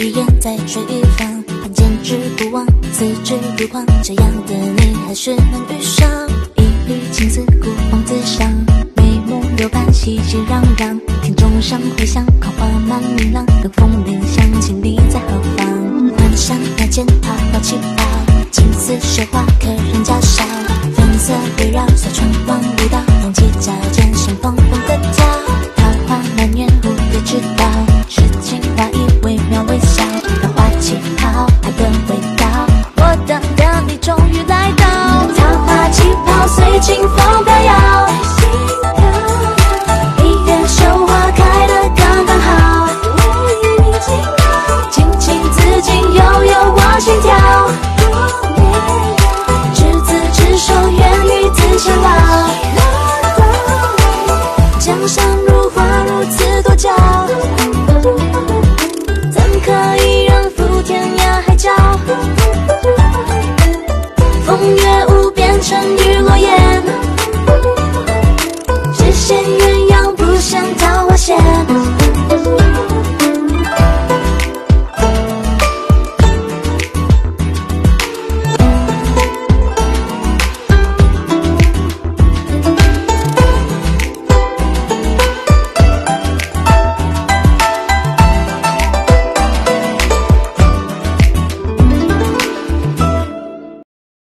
一眼在水一方，还坚持不忘，四肢如狂，这样的你还是能遇上。一缕青丝，孤芳自赏，眉目流盼，熙熙攘攘，听钟声回响，桃花满明朗，等风铃响起，你在何清风飘摇，一院秋花开得刚刚好。我心跳，执子之手，愿与子偕老。江山如画，如此多娇。